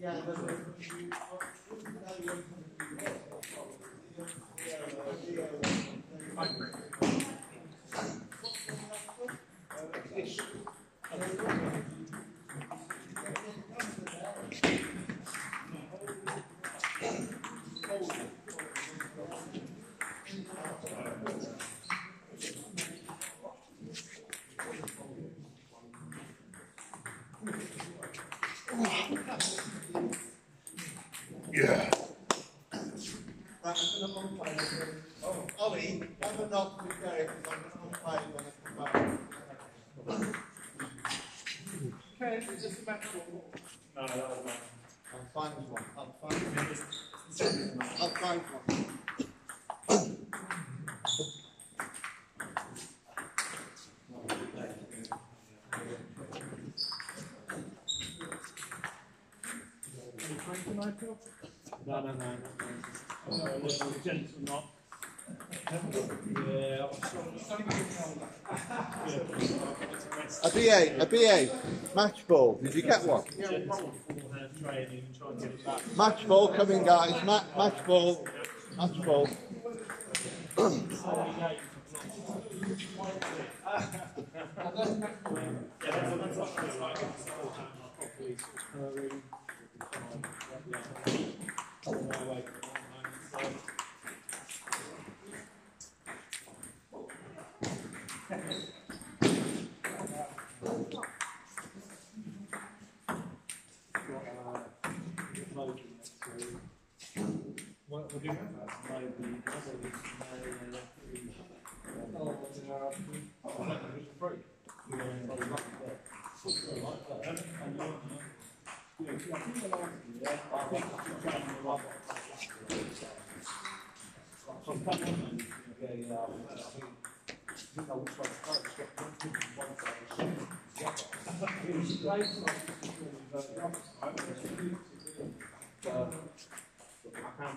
Yeah. Okay, it's just a match ball. No, that was match. I'll find one, I'll find one. I'll find one. No, no, no, no. Uh, little gentle knock. Yeah, A BA, a BA, match ball, did you get one? Match ball coming guys, Ma- match ball, match ball. Yeah, that's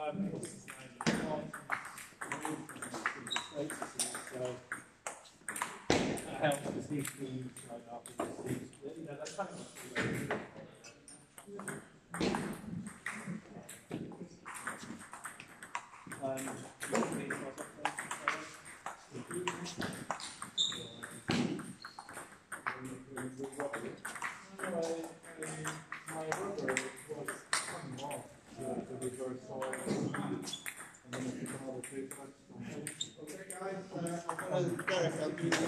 That helps you.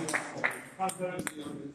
Thank you.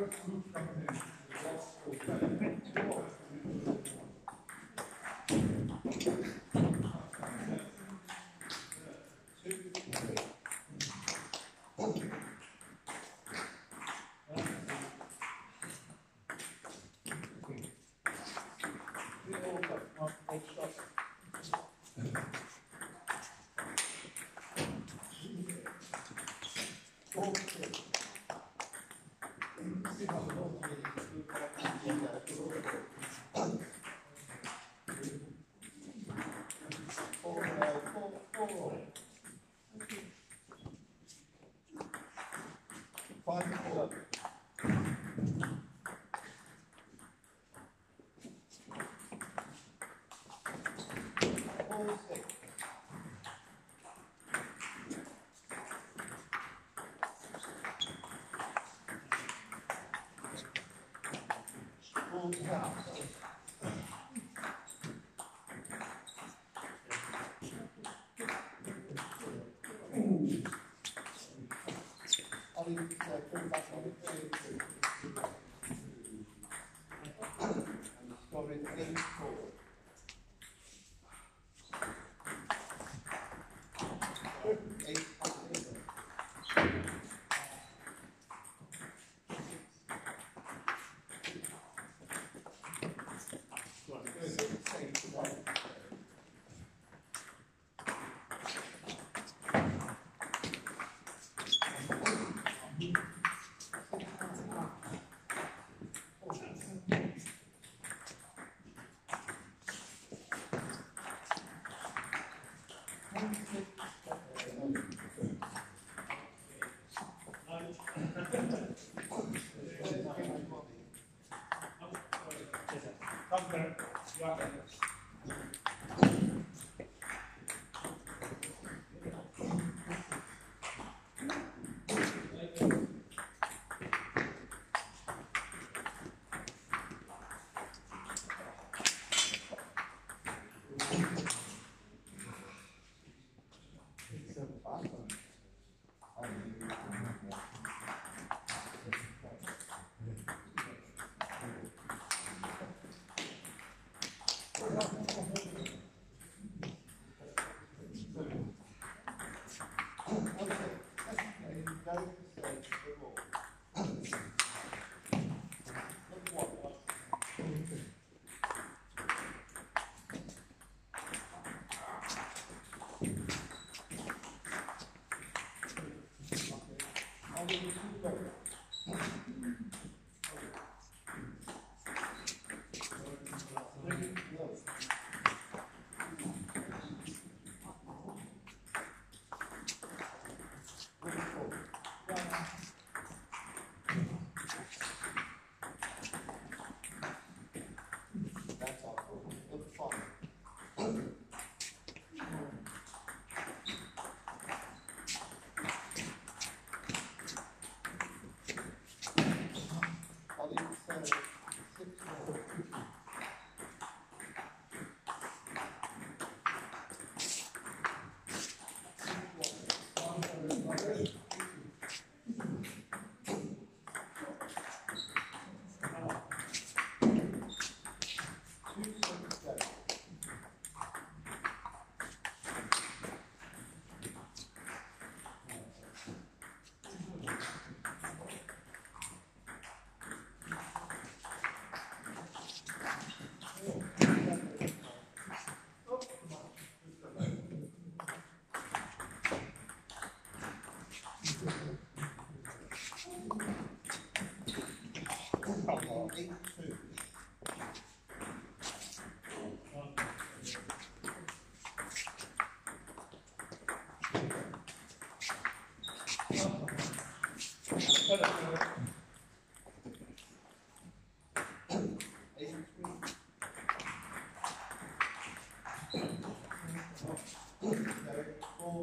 Okay. Thank you. Ollie, uh, bring back Ollie, two. And there.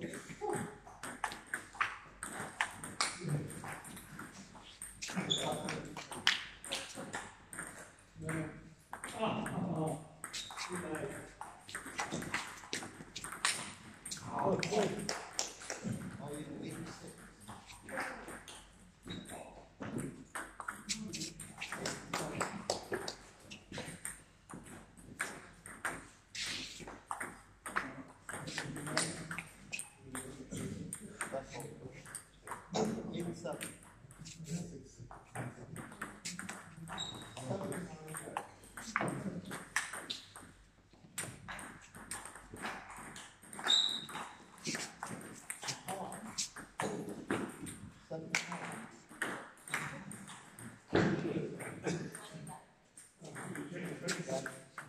Thank you.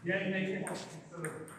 Yeah, yeah, yeah.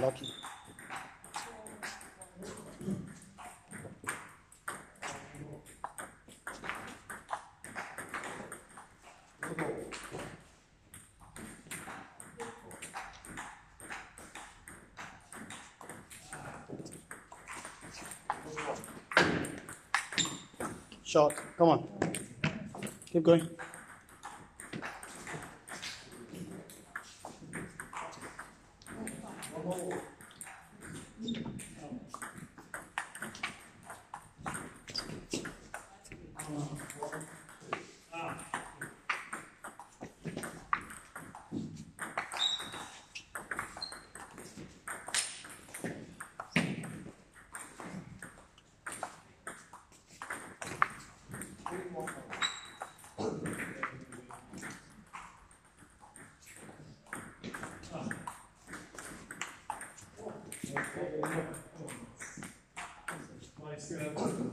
Lucky. Shot. Come on. Keep going. Nice, uh, Спасибо.